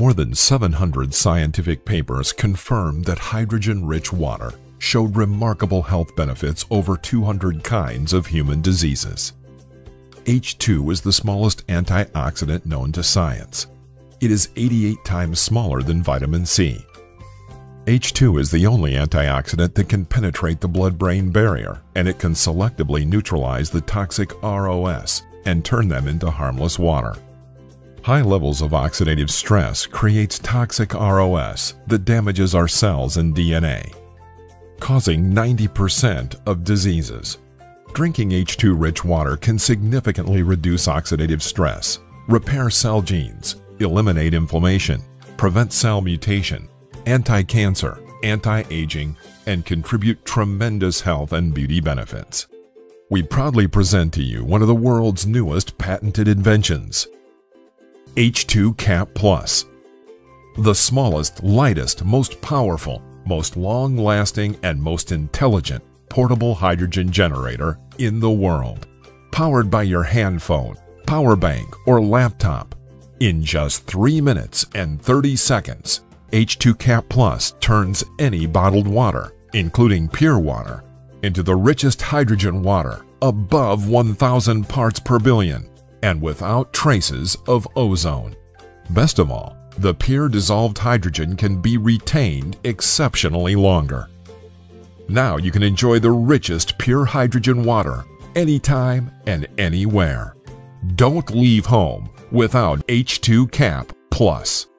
More than 700 scientific papers confirm that hydrogen-rich water showed remarkable health benefits over 200 kinds of human diseases. H2 is the smallest antioxidant known to science. It is 88 times smaller than vitamin C. H2 is the only antioxidant that can penetrate the blood-brain barrier, and it can selectively neutralize the toxic ROS and turn them into harmless water. High levels of oxidative stress creates toxic ROS that damages our cells and DNA, causing 90% of diseases. Drinking H2-rich water can significantly reduce oxidative stress, repair cell genes, eliminate inflammation, prevent cell mutation, anti-cancer, anti-aging, and contribute tremendous health and beauty benefits. We proudly present to you one of the world's newest patented inventions, H2 Cap Plus. The smallest, lightest, most powerful, most long-lasting, and most intelligent portable hydrogen generator in the world. Powered by your hand phone, power bank, or laptop. In just 3 minutes and 30 seconds, H2 Cap Plus turns any bottled water, including pure water, into the richest hydrogen water above 1,000 parts per billion and without traces of ozone. Best of all, the pure dissolved hydrogen can be retained exceptionally longer. Now you can enjoy the richest pure hydrogen water anytime and anywhere. Don't leave home without H2 Cap Plus.